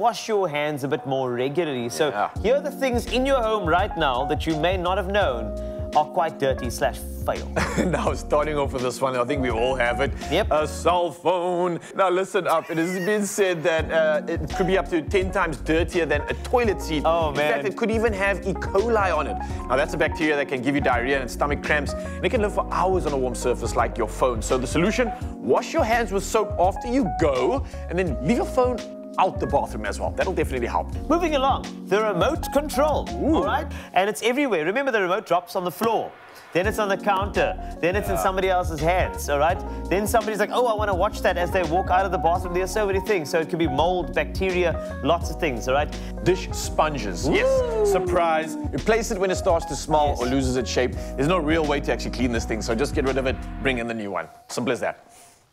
wash your hands a bit more regularly. So Yeah. here are the things in your home right now that you may not have known are quite dirty slash fail. now, starting off with this one, I think we all have it. Yep. A cell phone. Now, listen up. It has been said that uh, it could be up to 10 times dirtier than a toilet seat. Oh, man. In fact, it could even have E. coli on it. Now, that's a bacteria that can give you diarrhea and stomach cramps. And it can live for hours on a warm surface like your phone. So the solution, wash your hands with soap after you go, and then leave your phone out the bathroom as well. That'll definitely help. Moving along, the remote control, all right? And it's everywhere. Remember, the remote drops on the floor. Then it's on the counter. Then it's in somebody else's hands, all right? Then somebody's like, oh, I want to watch that as they walk out of the bathroom. There's so many things. So it could be mold, bacteria, lots of things, all right? Dish sponges. Yes. Surprise. Replace it when it starts to smell Yes. or loses its shape. There's no real way to actually clean this thing, so just get rid of it, bring in the new one. Simple as that.